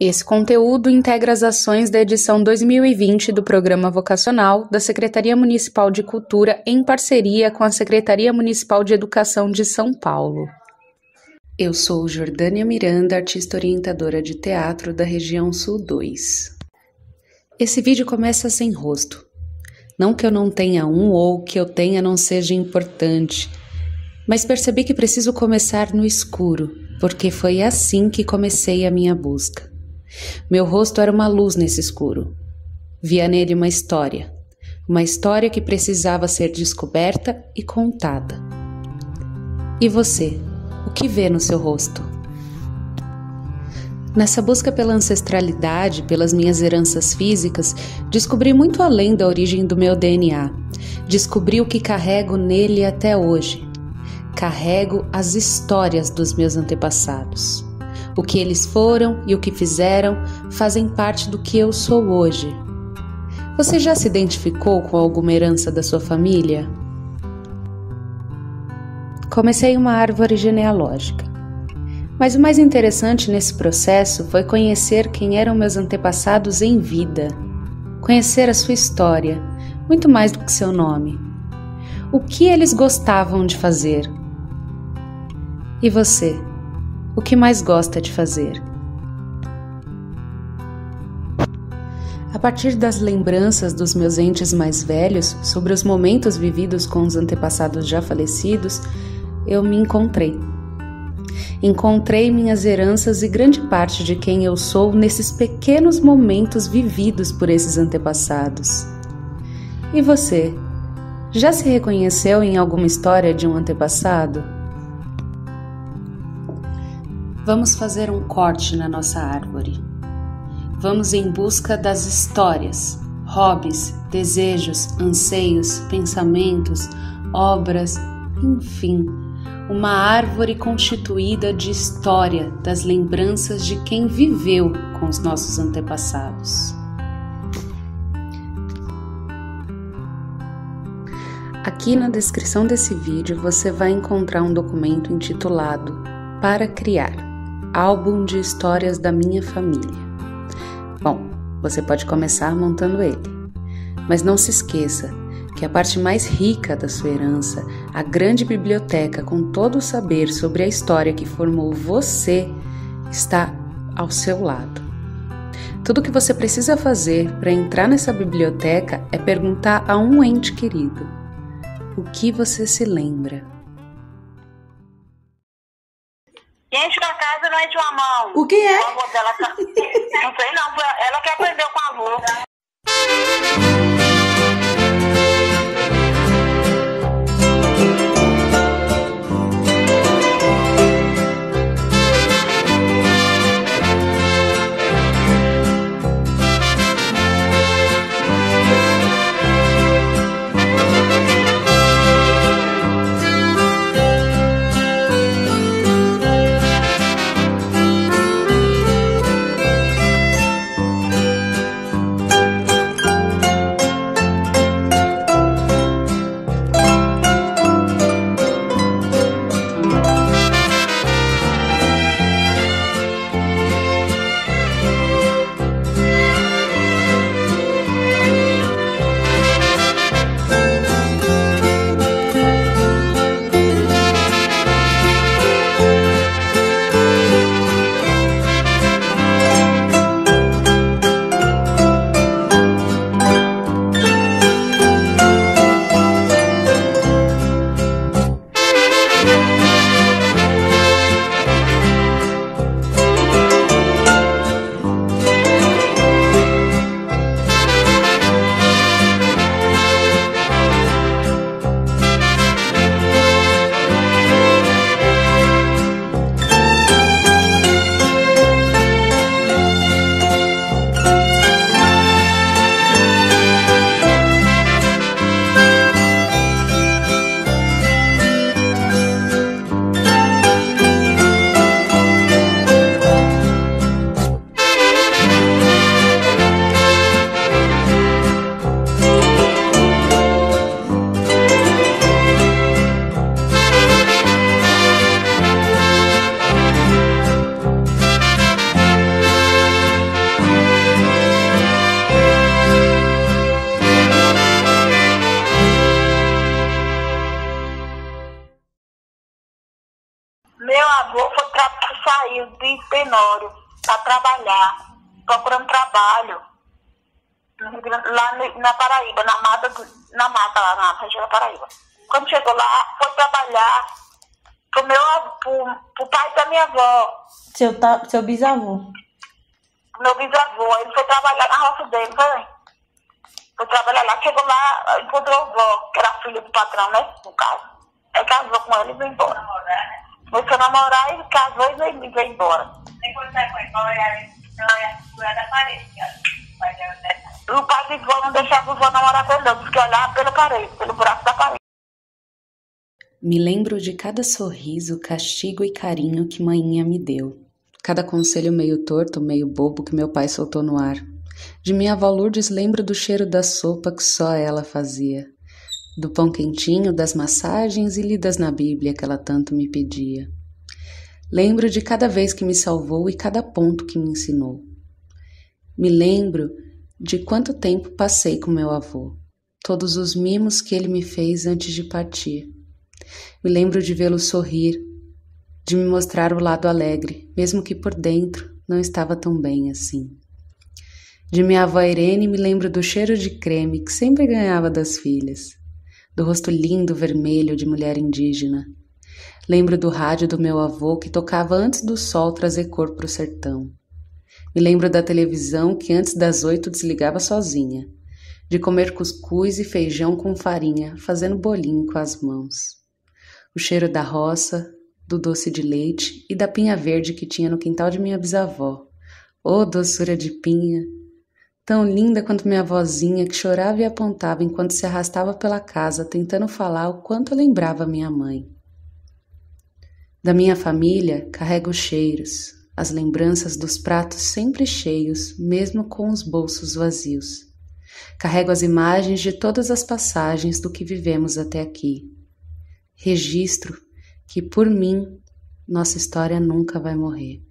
Esse conteúdo integra as ações da edição 2020 do Programa Vocacional da Secretaria Municipal de Cultura em parceria com a Secretaria Municipal de Educação de São Paulo. Eu sou Jordânia Miranda, artista orientadora de teatro da região Sul 2. Esse vídeo começa sem rosto. Não que eu não tenha um ou que eu tenha não seja importante, mas percebi que preciso começar no escuro, porque foi assim que comecei a minha busca. Meu rosto era uma luz nesse escuro. Via nele uma história, uma história que precisava ser descoberta e contada. E você, o que vê no seu rosto? Nessa busca pela ancestralidade, pelas minhas heranças físicas, descobri muito além da origem do meu DNA. Descobri o que carrego nele até hoje. Carrego as histórias dos meus antepassados. O que eles foram e o que fizeram fazem parte do que eu sou hoje. Você já se identificou com alguma herança da sua família? Comecei uma árvore genealógica. Mas o mais interessante nesse processo foi conhecer quem eram meus antepassados em vida, conhecer a sua história, muito mais do que seu nome. O que eles gostavam de fazer? E você? O que mais gosta de fazer? A partir das lembranças dos meus entes mais velhos sobre os momentos vividos com os antepassados já falecidos, eu me encontrei. Encontrei minhas heranças e grande parte de quem eu sou nesses pequenos momentos vividos por esses antepassados. E você? Já se reconheceu em alguma história de um antepassado? Vamos fazer um corte na nossa árvore. Vamos em busca das histórias, hobbies, desejos, anseios, pensamentos, obras, enfim, uma árvore constituída de história das lembranças de quem viveu com os nossos antepassados. Aqui na descrição desse vídeo você vai encontrar um documento intitulado Para Criar Álbum de Histórias da Minha Família. Bom, você pode começar montando ele, mas não se esqueça que a parte mais rica da sua herança, a grande biblioteca com todo o saber sobre a história que formou você, está ao seu lado. Tudo o que você precisa fazer para entrar nessa biblioteca é perguntar a um ente querido: o que você se lembra? Gente da casa não é de uma mão. O que é? O amor dela tá... Não sei não, ela que aprendeu com a avó. Saiu de Tenório para trabalhar, procurando trabalho lá na Paraíba, na mata, na mata lá na região da Paraíba. Quando chegou lá, foi trabalhar pro meu pro, pro pai da minha avó. Seu, seu bisavô. Meu bisavô, ele foi trabalhar na roça dele, foi? Foi trabalhar lá, chegou lá, encontrou a avó, que era filha do patrão, né? No caso. Aí casou com ele e veio embora. Começou a namorar, ele casou e veio, veio embora. Depois ele, não é da parede, o pai de vó não deixava o vó namorar com ele, não, porque olhava pela parede, pelo buraco da parede. Me lembro de cada sorriso, castigo e carinho que manhinha me deu. Cada conselho meio torto, meio bobo que meu pai soltou no ar. De minha avó Lourdes lembro do cheiro da sopa que só ela fazia. Do pão quentinho, das massagens e lidas na Bíblia que ela tanto me pedia. Lembro de cada vez que me salvou e cada ponto que me ensinou. Me lembro de quanto tempo passei com meu avô, todos os mimos que ele me fez antes de partir. Me lembro de vê-lo sorrir, de me mostrar o lado alegre, mesmo que por dentro não estava tão bem assim. De minha avó Irene me lembro do cheiro de creme que sempre ganhava das filhas, do rosto lindo vermelho de mulher indígena. Lembro do rádio do meu avô que tocava antes do sol trazer cor para o sertão. Me lembro da televisão que antes das oito desligava sozinha, de comer cuscuz e feijão com farinha, fazendo bolinho com as mãos. O cheiro da roça, do doce de leite e da pinha verde que tinha no quintal de minha bisavó. Oh, doçura de pinha! Tão linda quanto minha vozinha que chorava e apontava enquanto se arrastava pela casa tentando falar o quanto lembrava minha mãe. Da minha família carrego cheiros, as lembranças dos pratos sempre cheios, mesmo com os bolsos vazios. Carrego as imagens de todas as passagens do que vivemos até aqui. Registro que, por mim, nossa história nunca vai morrer.